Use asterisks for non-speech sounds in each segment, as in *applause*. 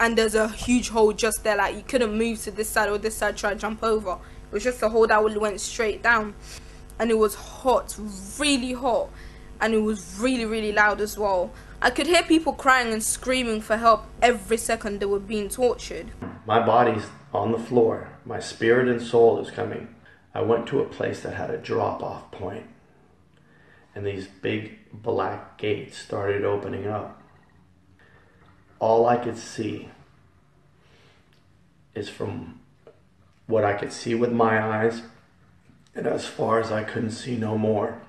and there's a huge hole just there. Like you couldn't move to this side or this side, try to jump over. It was just a hole that went straight down, and it was hot, really hot, and it was really really loud as well. I could hear people crying and screaming for help every second they were being tortured. My body's on the floor. My spirit and soul is coming. I went to a place that had a drop off point, and these big black gates started opening up. All I could see is from what I could see with my eyes, and as far as I couldn't see no more.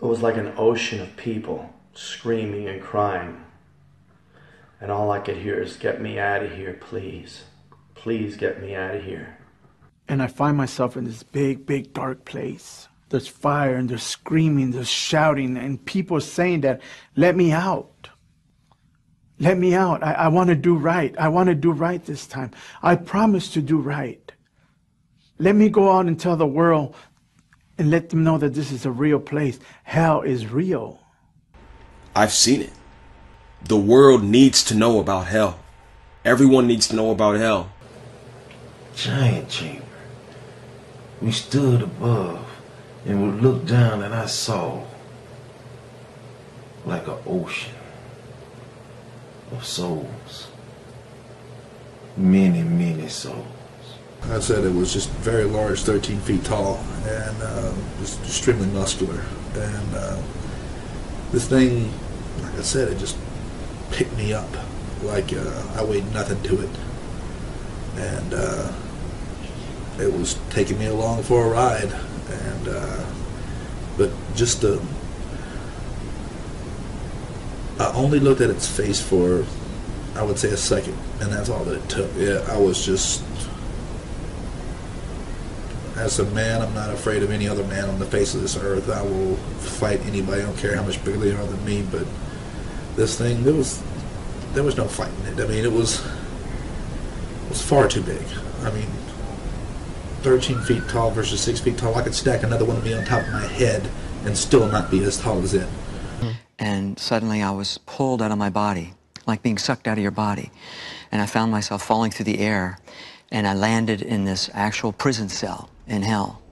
It was like an ocean of people screaming and crying. And all I could hear is, Get me out of here, please. Please get me out of here. And I find myself in this big, big, dark place. There's fire and there's screaming, there's shouting, and people saying that, Let me out. Let me out. I, I want to do right. I want to do right this time. I promise to do right. Let me go out and tell the world and let them know that this is a real place. Hell is real. I've seen it. The world needs to know about hell. Everyone needs to know about hell. Giant chamber. We stood above and we looked down and I saw like an ocean of souls. Many, many souls. I said it was just very large, 13 feet tall, and uh, just extremely muscular. And uh, this thing, like I said, it just picked me up like uh, I weighed nothing to it. And uh, it was taking me along for a ride. And uh, but just the, I only looked at its face for, I would say, a second, and that's all that it took. Yeah, I was just as a man, I'm not afraid of any other man on the face of this earth. I will fight anybody. I don't care how much bigger they are than me. But this thing, there was there was no fighting it. I mean, it was it was far too big. I mean, 13 feet tall versus six feet tall. I could stack another one of me on top of my head and still not be as tall as it. And suddenly I was pulled out of my body, like being sucked out of your body. And I found myself falling through the air, and I landed in this actual prison cell in hell.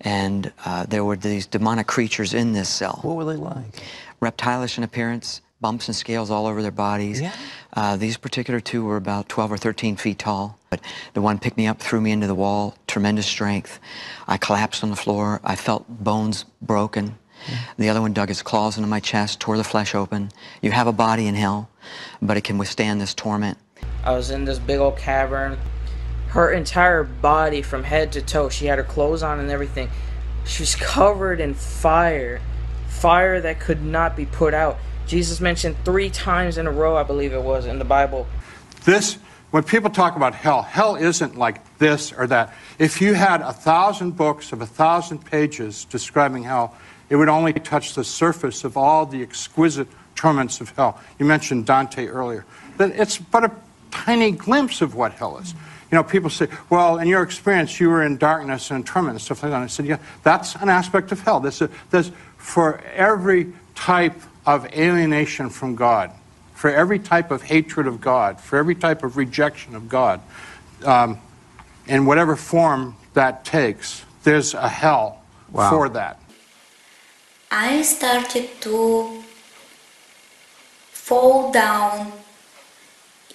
And uh, there were these demonic creatures in this cell. What were they like? Reptilish in appearance, bumps and scales all over their bodies. Yeah. Uh, these particular two were about 12 or 13 feet tall. But the one picked me up, threw me into the wall, tremendous strength. I collapsed on the floor. I felt bones broken. The other one dug his claws into my chest, tore the flesh open. You have a body in hell, but it can withstand this torment. I was in this big old cavern. Her entire body, from head to toe, she had her clothes on and everything. She was *laughs* covered in fire. Fire that could not be put out. Jesus mentioned three times in a row, I believe it was, in the Bible. This, when people talk about hell, hell isn't like this or that. If you had a thousand books of a thousand pages describing hell, it would only touch the surface of all the exquisite torments of hell. You mentioned Dante earlier. That it's but a tiny glimpse of what hell is. You know, people say, well, in your experience, you were in darkness and torment and stuff like that. And I said, yeah, that's an aspect of hell. There's, a, there's for every type of alienation from God, for every type of hatred of God, for every type of rejection of God, um, in whatever form that takes, there's a hell Wow. for that. I started to fall down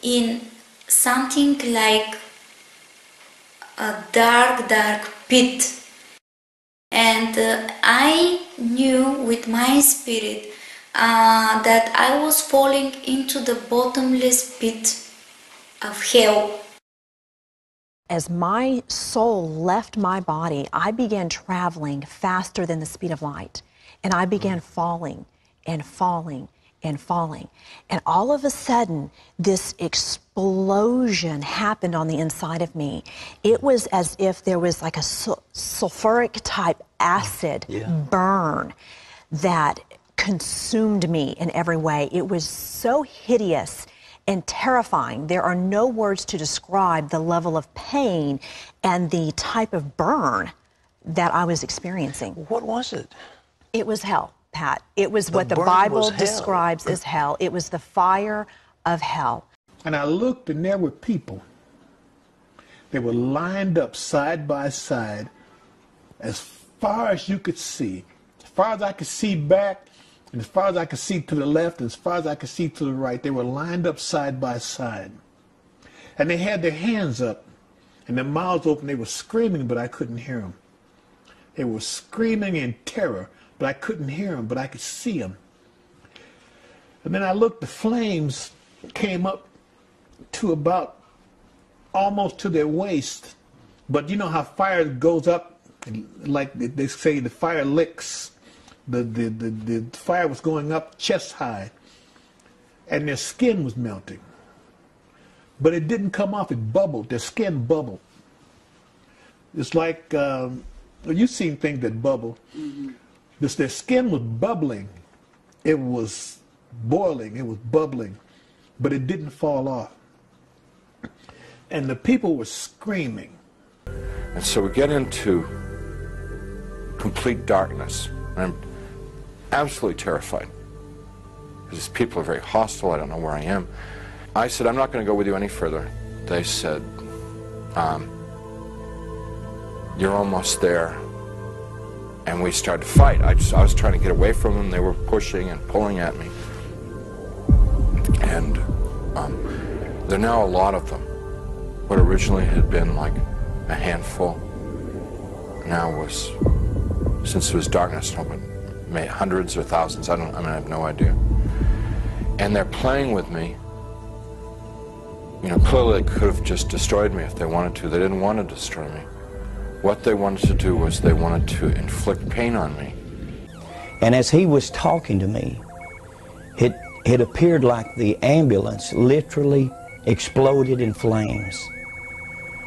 in something like a dark, dark pit. And uh, I knew with my spirit uh, that I was falling into the bottomless pit of hell. As my soul left my body, I began traveling faster than the speed of light. And I began falling and falling and falling. And all of a sudden, this explosion happened on the inside of me. It was as if there was like a sul- sulfuric type acid burn that consumed me in every way. It was so hideous and terrifying. There are no words to describe the level of pain and the type of burn that I was experiencing. What was it? It was hell, Pat. It was The what the Bible describes as hell. It was the fire of hell. And I looked, and there were people. They were lined up side by side as far as you could see. As far as I could see back, and as far as I could see to the left, and as far as I could see to the right, they were lined up side by side. And they had their hands up and their mouths open. They were screaming, but I couldn't hear them. They were screaming in terror, but I couldn't hear them, but I could see them. And then I looked, the flames came up to about almost to their waist. But you know how fire goes up, like they say, the fire licks. The, the, the, the fire was going up chest high, and their skin was melting. But it didn't come off, it bubbled, their skin bubbled. It's like, um, you've seen things that bubble. Mm-hmm. This, their skin was bubbling. It was boiling, it was bubbling, but it didn't fall off. And the people were screaming. And so we get into complete darkness. I'm absolutely terrified. Because people are very hostile. I don't know where I am. I said, I'm not going to go with you any further. They said, um, You're almost there. And we started to fight. I, just, I was trying to get away from them. They were pushing and pulling at me. And um, there are now a lot of them. What originally had been like a handful now was, since it was darkness, hundreds or thousands. I don't. I mean, I have no idea. And they're playing with me. You know, clearly they could have just destroyed me if they wanted to. They didn't want to destroy me. What they wanted to do was they wanted to inflict pain on me. And as he was talking to me, it it appeared like the ambulance literally exploded in flames.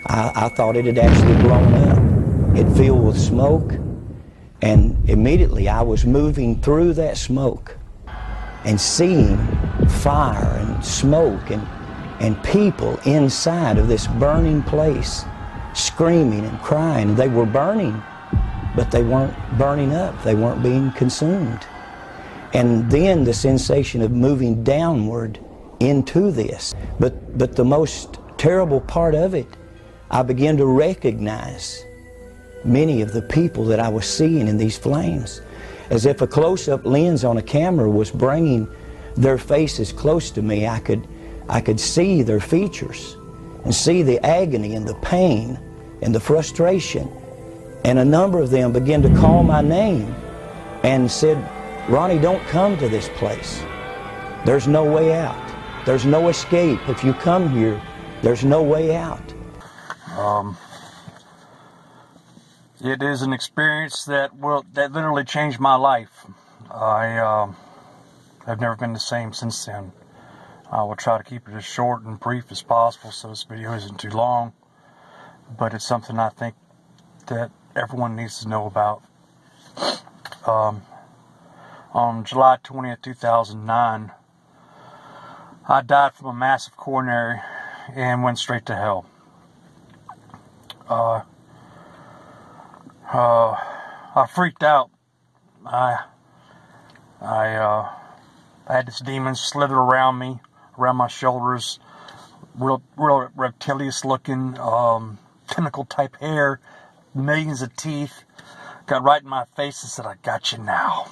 I, I thought it had actually blown up. It filled with smoke, and immediately I was moving through that smoke and seeing fire and smoke and, and people inside of this burning place screaming and crying. They were burning, but they weren't burning up, they weren't being consumed. And then the sensation of moving downward into this. But, but the most terrible part of it, I began to recognize many of the people that I was seeing in these flames. As if a close-up lens on a camera was bringing their faces close to me, I could, I could see their features and see the agony and the pain and the frustration. And a number of them began to call my name and said, Ronnie, don't come to this place. There's no way out. There's no escape. If you come here, there's no way out. Um, it is an experience that will that literally changed my life. I uh, have never been the same since then. I will try to keep it as short and brief as possible so this video isn't too long. But it's something I think that everyone needs to know about. Um, on July 20th, 2009, I died from a massive coronary and went straight to hell. Uh, uh, I freaked out. I, I, uh, I had this demon slither around me, around my shoulders, real, real reptilious looking, um, tentacle type hair, millions of teeth, got right in my face and said, I got you now.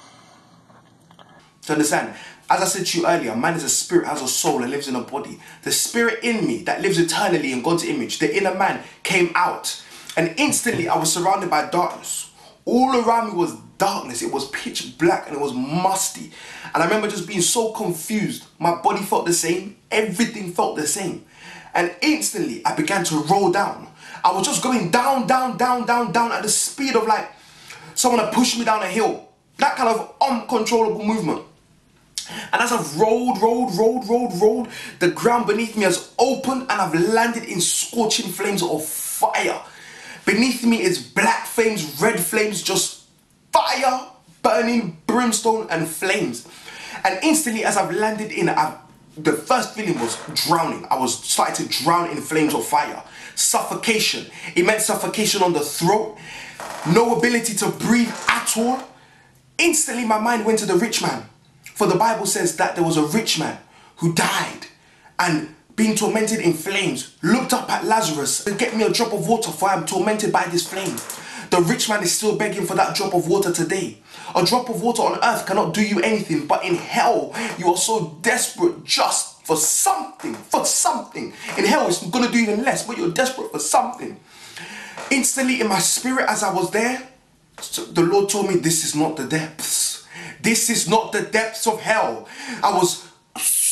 To understand, as I said to you earlier, man is a spirit, has a soul, and lives in a body. The spirit in me that lives eternally in God's image, the inner man, came out. And instantly I was surrounded by darkness. All around me was darkness. It was pitch black and it was musty. And I remember just being so confused. My body felt the same. Everything felt the same. And instantly I began to roll down. I was just going down, down, down, down, down at the speed of like someone had pushed me down a hill. That kind of uncontrollable movement. And as I've rolled, rolled, rolled, rolled, rolled, the ground beneath me has opened and I've landed in scorching flames of fire. Beneath me is black flames, red flames, just fire, burning brimstone and flames. And instantly as I've landed in, I've, the first feeling was drowning. I was starting to drown in flames of fire. Suffocation. It meant suffocation on the throat. No ability to breathe at all. Instantly my mind went to the rich man. For the Bible says that there was a rich man who died and being tormented in flames, looked up at Lazarus and get me a drop of water for I am tormented by this flame. The rich man is still begging for that drop of water today. A drop of water on earth cannot do you anything, but in hell, you are so desperate just for something, for something. In hell, it's gonna do even less, but you're desperate for something. Instantly in my spirit as I was there, the Lord told me this is not the depths. This is not the depths of hell. I was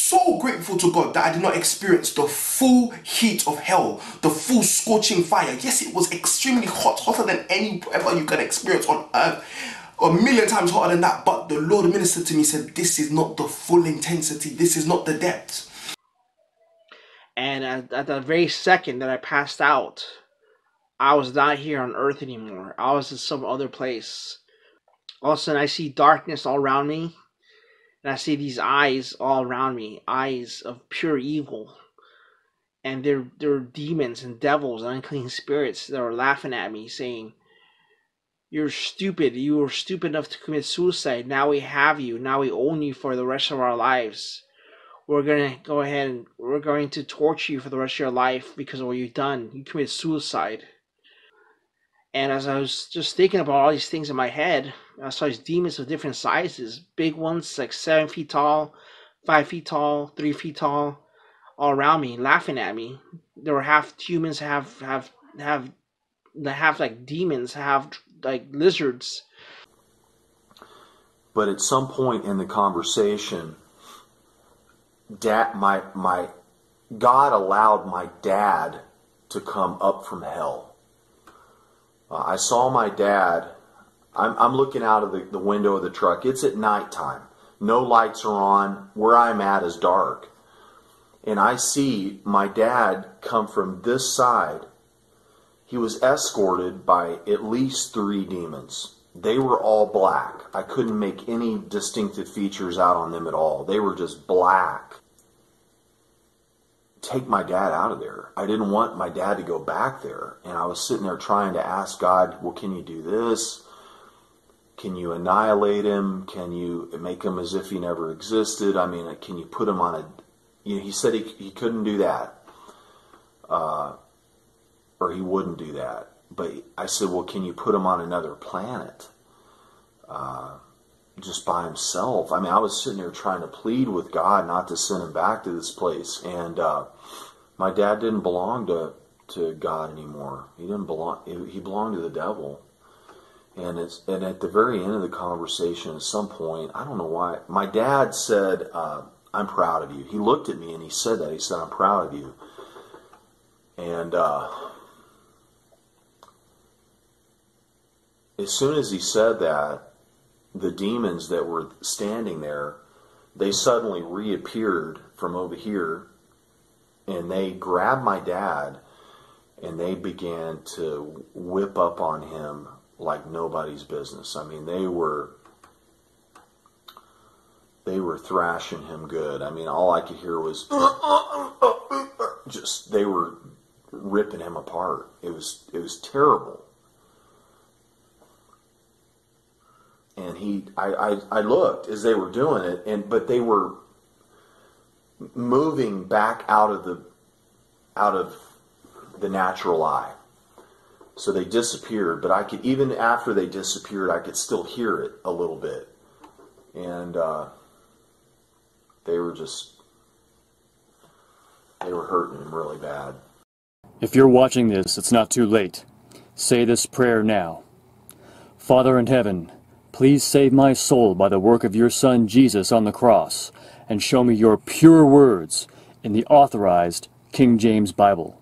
so grateful to God that I did not experience the full heat of hell, the full scorching fire. Yes, it was extremely hot, hotter than any ever you can experience on earth. A million times hotter than that, but the Lord ministered to me, said, This is not the full intensity, this is not the depth. And at, at the very second that I passed out, I was not here on earth anymore. I was in some other place. All of a sudden, I see darkness all around me and I see these eyes all around me, eyes of pure evil. And they're, they're demons and devils and unclean spirits that are laughing at me, saying, You're stupid. You were stupid enough to commit suicide. Now we have you. Now we own you for the rest of our lives. We're going to go ahead and we're going to torture you for the rest of your life because of what you've done. You committed suicide. And as I was just thinking about all these things in my head, I saw these demons of different sizes. Big ones, like seven feet tall, five feet tall, three feet tall, all around me, laughing at me. They were half humans, have have have have like demons, have like lizards. But at some point in the conversation, dad, my my God allowed my dad to come up from hell uh, I saw my dad. I'm, I'm looking out of the, the window of the truck. It's at nighttime. No lights are on. Where I'm at is dark. And I see my dad come from this side. He was escorted by at least three demons. They were all black. I couldn't make any distinctive features out on them at all. They were just black take my dad out of there. I didn't want my dad to go back there. And I was sitting there trying to ask God, well, can you do this? Can you annihilate him? Can you make him as if he never existed? I mean, can you put him on a. You know, he said he, he couldn't do that. Uh, or he wouldn't do that. But I said, well, can you put him on another planet? Uh, just by himself. I mean, I was sitting there trying to plead with God not to send him back to this place. And uh, my dad didn't belong to, to God anymore. He didn't belong. He belonged to the devil. And it's and at the very end of the conversation, at some point, I don't know why, my dad said, uh, "I'm proud of you." He looked at me and he said that. He said, "I'm proud of you." And uh, as soon as he said that, the demons that were standing there, they suddenly reappeared from over here and they grabbed my dad and they began to whip up on him like nobody's business. I mean, they were they were thrashing him good. I mean, all I could hear was uh, uh, uh, just they were ripping him apart. It was it was terrible. and he I, I, I looked as they were doing it and but they were moving back out of the out of the natural eye. So they disappeared but i could even after they disappeared i could still hear it a little bit. And uh, they were just they were hurting him really bad. If you're watching this it's not too late. Say this prayer now. Father in heaven Please save my soul by the work of your Son Jesus on the cross, and show me your pure words in the authorized King James Bible.